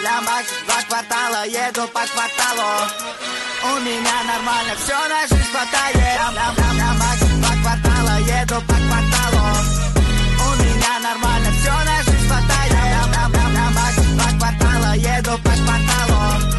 Для Макс два квартала, еду по кварталу. У меня нормально, все на жизнь хватает. Для, для, для Макс два квартала, еду по кварталу. У меня нормально, все на жизнь хватает. Для, для, для, для Макс два квартала, еду по кварталу.